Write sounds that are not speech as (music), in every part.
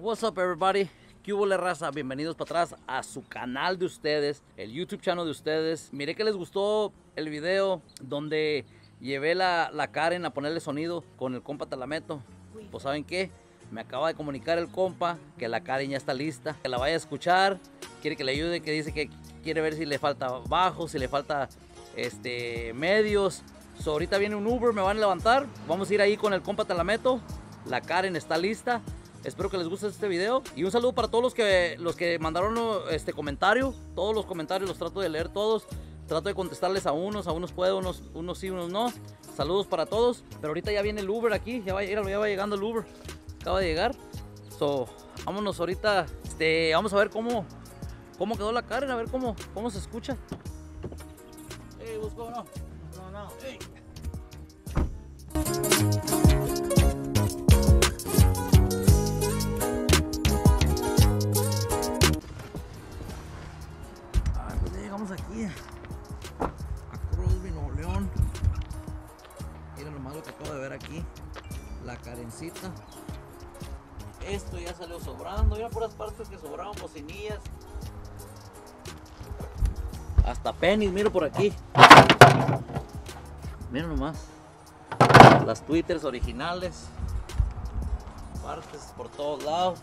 What's up everybody? ¿Qué hubo raza? Bienvenidos para atrás a su canal de ustedes, el YouTube channel de ustedes. Miré que les gustó el video donde llevé la, la Karen a ponerle sonido con el compa Talameto. Pues ¿saben qué? Me acaba de comunicar el compa que la Karen ya está lista, que la vaya a escuchar, quiere que le ayude, que dice que quiere ver si le falta bajo, si le falta este, medios. So, ahorita viene un Uber, me van a levantar, vamos a ir ahí con el compa Talameto. La Karen está lista. Espero que les guste este video y un saludo para todos los que los que mandaron este comentario. Todos los comentarios los trato de leer todos. Trato de contestarles a unos, a unos puedo, unos, unos sí, unos no. Saludos para todos. Pero ahorita ya viene el Uber aquí, ya va, ya va llegando el Uber. Acaba de llegar. So, vámonos ahorita. Este, vamos a ver cómo, cómo quedó la Karen, a ver cómo, cómo se escucha. Hey, what's going on? What's? Hey. Salió sobrando. Mira puras partes que sobraban, bocinillas. Hasta pennies, miro por aquí. Miren nomás. Las twitters originales. Partes por todos lados.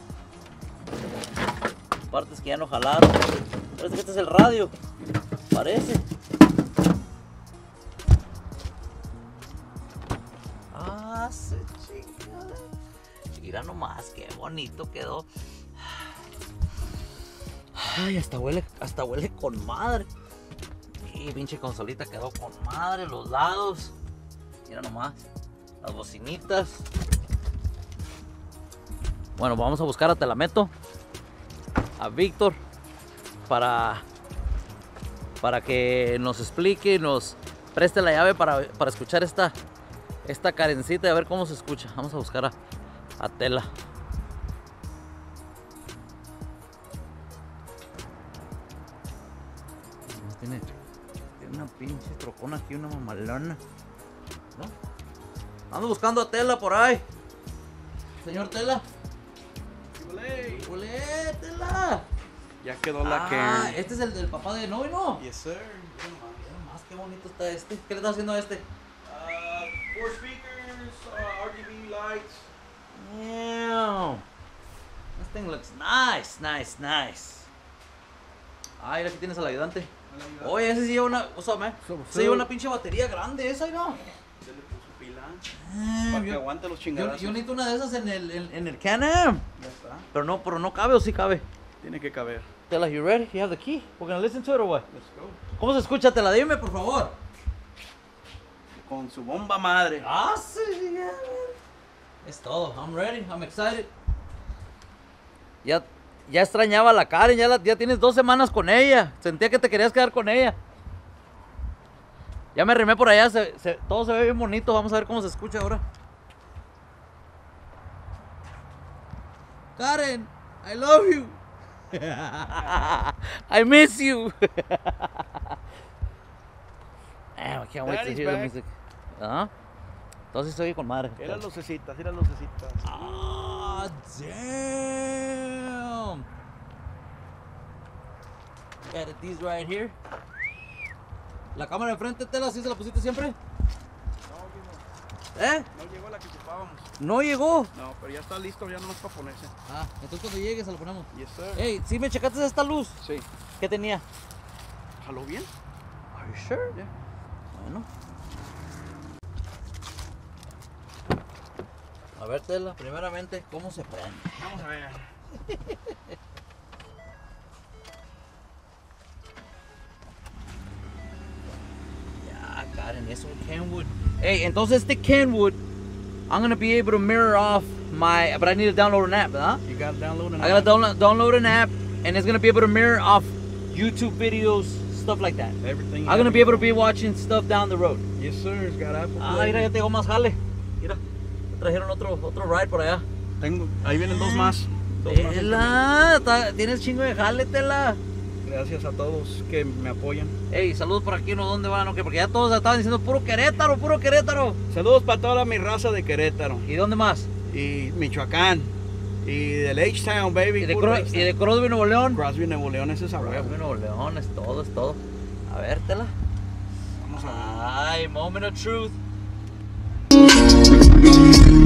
Partes que ya no jalaron. Parece que este es el radio. Parece. Ah, se. Mira nomás, qué bonito quedó. Ay, hasta huele, hasta huele con madre. Y pinche consolita quedó con madre, los lados. Mira nomás, las bocinitas. Bueno, vamos a buscar a Telameto, a Víctor, para, para que nos explique, nos preste la llave para, para escuchar esta, esta carencita y a ver cómo se escucha. Vamos a buscar a, a Tela. Tiene, tiene una pinche trocona aquí, una mamalona. ¿No? Ando buscando a Tela por ahí. Señor Tela. ¡Olé, Tela! Ya quedó la Ah, que. este es el del papá de Novi, ¿no? Yes, sir. Mira nomás, qué bonito está este. ¿Qué le está haciendo a este? Uh, four speakers, uh, RGB lights. Damn. This thing looks nice, nice, nice. Ah, mira, aquí tienes al ayudante. Oye, ese sí lleva una. O sea, man, se lleva una pinche batería grande esa, ¿no? Ya le puso pila. Ah, Para que yo, aguante los yo, chingados. yo necesito una de esas en el, en, en el Can-Am. Ya está. Pero no, pero no cabe o sí cabe. Tiene que caber. Tela, you ready? You have the key? We're gonna listen to it or what? Let's go. ¿Cómo se escucha? Tela, dime, por favor. Con su bomba madre. Ah, sí, yeah, man. Es todo. I'm ready. I'm excited. Ya, ya extrañaba a la Karen. Ya, la- ya tienes dos semanas con ella. Sentía que te querías quedar con ella. Ya me arrimé por allá. se- se- todo se ve bien bonito. Vamos a ver cómo se escucha ahora. Karen, I love you. (laughs) I miss you. Damn, I can't wait to Daddy's hear the music. Entonces estoy con madre. Era lucecitas, era lucecitas. Ah, damn. Got it, these right here. La cámara de frente, Tela, ¿sí se la pusiste siempre? ¿Eh? No llegó la que ocupábamos. No llegó. No, pero ya está listo, ya nomás para ponerse. Ah, entonces cuando llegue se lo ponemos. Yes, sir. Ey, ¿sí me checaste esta luz? Sí. ¿Qué tenía? ¿Jaló bien? Are you sure? Yeah. Bueno. A ver, Tela, primeramente, ¿cómo se prende? Vamos a ver. (laughs) Ya, Karen, eso Kenwood. Hey, entonces este Kenwood, I'm gonna be able to mirror off my, but I need to download an app, ¿verdad? You gotta download an I gotta download, download an app, and it's gonna be able to mirror off YouTube videos, stuff like that. Everything. I'm gonna be able to be watching stuff down the road. Yes, sir. It's got Apple Ah, mira, ya tengo más jale. Trajeron otro, otro ride por allá. Tengo, ahí vienen dos más. Dos más Tela, tienes chingo de jale, Tela. Gracias a todos que me apoyan. Ey, saludos por aquí, ¿no? ¿Dónde van? o qué? Porque ya todos estaban diciendo puro Querétaro, puro Querétaro. Saludos para toda mi raza de Querétaro ¿Y dónde más? y Michoacán. Y del H-Town, baby. Y de, Cro- y de Crosby, Nuevo León. Crosby, Nuevo León, ese es a. Crosby, Nuevo León, es todo, es todo. A ver, tela. Vamos a Ay, moment of truth. Mira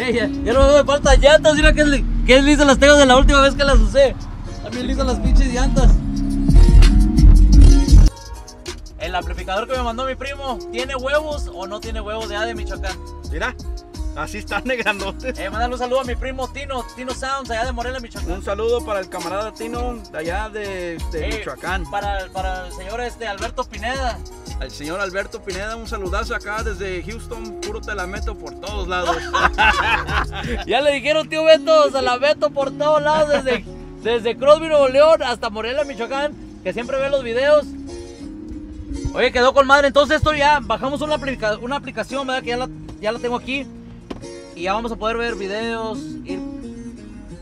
Ey, ya, ya no me falta llantas. Mira que, li- que lisas las tengo de la última vez que las usé. También lisas las pinches llantas. El amplificador que me mandó mi primo, ¿tiene huevos o no tiene huevos de A de Michoacán? Mira, así están de grandotes. Eh, mandale un saludo a mi primo Tino, Tino Sounds, allá de Morelia, Michoacán. Un saludo para el camarada Tino de allá de, de Eh, Michoacán. Para, para el señor este Alberto Pineda. Al señor Alberto Pineda, un saludazo acá desde Houston. Puro te la meto por todos lados. (laughs) Ya le dijeron, tío Beto, se la meto por todos lados, desde, desde Crosby, Nuevo León, hasta Morelia, Michoacán, que siempre ve los videos. Oye, quedó con madre. Entonces esto ya, bajamos una, aplica- una aplicación, ¿verdad? Que ya la, ya la tengo aquí. Y ya vamos a poder ver videos, ir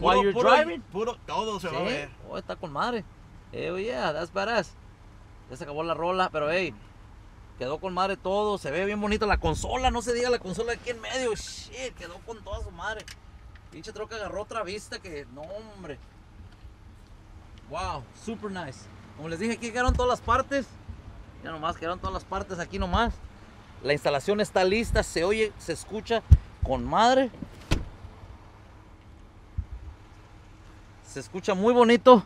while you're puro, driving. puro todo se va a ver. oh, está con madre. Eh, oh, yeah, that's badass. Ya se acabó la rola, pero hey, quedó con madre todo. Se ve bien bonita la consola, no se diga la consola aquí en medio. Shit, quedó con toda su madre. Pinche troca agarró otra vista que, no, hombre. Wow, super nice. Como les dije, aquí quedaron todas las partes. Ya nomás quedaron todas las partes aquí nomás. La instalación está lista, se oye, se escucha con madre. Se escucha muy bonito.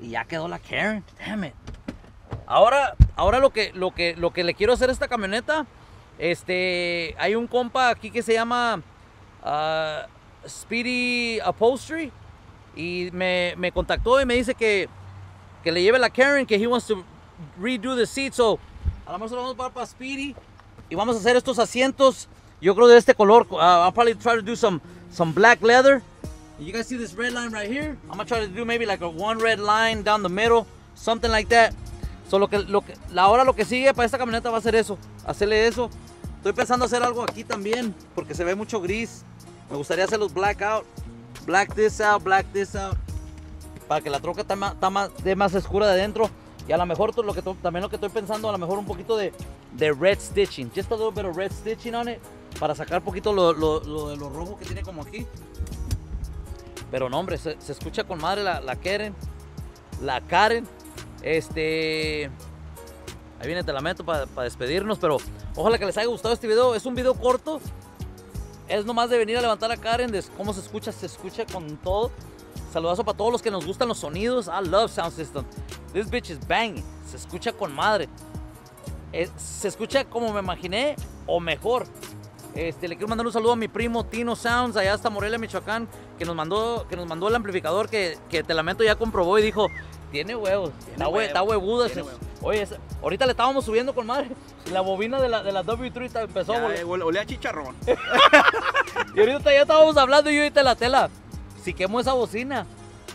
Y ya quedó la Karen. Damn it. Ahora, ahora lo que, lo que, lo que le quiero hacer esta camioneta, este, hay un compa aquí que se llama ah, Speedy Upholstery y me, me contactó y me dice que, que le lleve la Karen, que he wants to redo the seat. So, a lo mejor vamos a para Speedy y vamos a hacer estos asientos. Yo creo de este color. Uh, I'll probably try to do some some black leather. You guys see this red line right here? I'm gonna try to do maybe like a one red line down the middle, something like that. So lo que, lo que, la ahora lo que sigue para esta camioneta va a ser eso, hacerle eso. Estoy pensando hacer algo aquí también, porque se ve mucho gris. Me gustaría hacer los black out, black this out, black this out, para que la troca esté más, está más, esté más oscura de adentro. Y a lo mejor lo que también lo que estoy pensando, a lo mejor un poquito de, de red stitching, just a little bit of red stitching on it, para sacar un poquito lo, lo, lo de lo rojo que tiene como aquí. Pero no, hombre, se, se escucha con madre la, la Karen, la Karen. Este. Ahí viene, te la meto para despedirnos, pero ojalá que les haya gustado este video. Es un video corto. Es nomás de venir a levantar a Karen, de cómo se escucha, se escucha con todo. Saludazo para todos los que nos gustan los sonidos. I love sound system. This bitch is banging. Se escucha con madre. Es- se escucha como me imaginé o mejor. Este, le quiero mandar un saludo a mi primo Tino Sounds, allá hasta Morelia, Michoacán, que nos mandó, que nos mandó el amplificador que, que te lamento ya comprobó y dijo, tiene huevos, está, hue- huevos, está huevuda. tiene se- huevos. Oye, esa- ahorita le estábamos subiendo con madre. La bobina de la, de la W3 está- empezó a Ya, volar. eh, a chicharrón. (laughs) Y ahorita ya estábamos hablando y yo ahorita la tela. Si quemo esa bocina,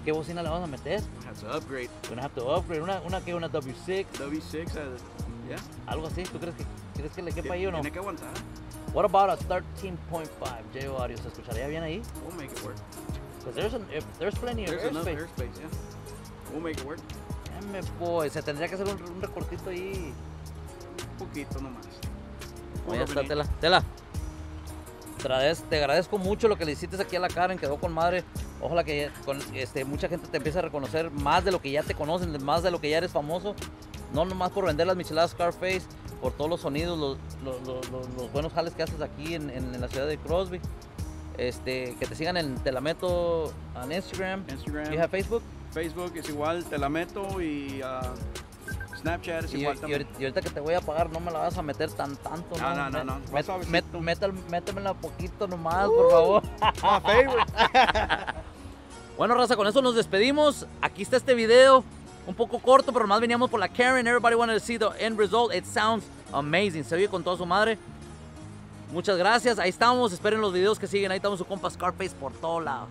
¿qué bocina le vamos a meter? Has to upgrade. Gonna have to upgrade. Una, una que una W6, W6, uh, yeah. algo así. ¿Tú crees que, crees que le quepa ahí o no? Tiene que aguantar. What about a 13.5 JO audio? ¿Se escucharía bien ahí? We'll make it work. Because there's, an, if there's plenty of There's enough airspace. airspace, yeah. We'll make it work. Dame, boy. Se tendría que hacer un, un recortito ahí. Un poquito nomás. Puro está, tela. Tela. Te agradez- te agradezco mucho lo que le hiciste aquí a la Karen, quedó con madre. Ojalá que con, este, mucha gente te empiece a reconocer más de lo que ya te conocen, más de lo que ya eres famoso. no nomás por vender las micheladas Scarface, por todos los sonidos, los, los- los- los- los buenos jales que haces aquí en, en- en la ciudad de Crosby. Este, que te sigan en Telameto en Instagram. Instagram. Have Facebook? Facebook es igual, te la meto y ah, Snapchat es Y, igual y también. y ahorita que te voy a pagar, no me la vas a meter tan tanto, No, no, no, Met- no, met- met- métemela poquito nomás, por favor. My favorite. (laughs) Bueno, raza, con eso nos despedimos. Aquí está este video. Un poco corto, pero más veníamos por la Karen. Everybody wanted to see the end result. It sounds amazing. Se oye con toda su madre. Muchas gracias. Ahí estamos. Esperen los videos que siguen. Ahí estamos su compa Scarface por todos lados.